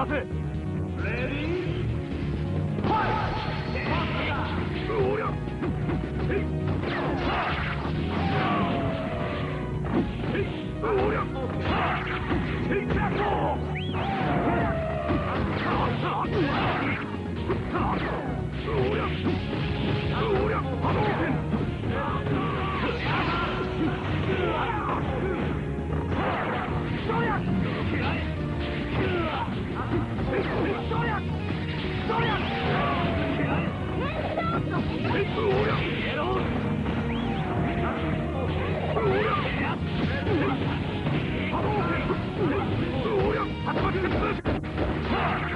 らせレディーファイおりゃへ も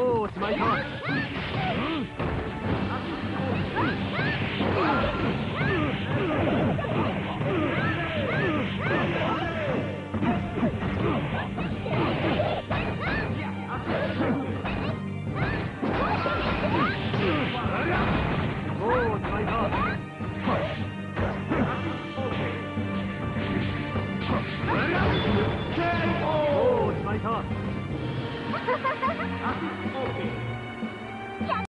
うおしまいか车。哈哈哈哈哈！啊，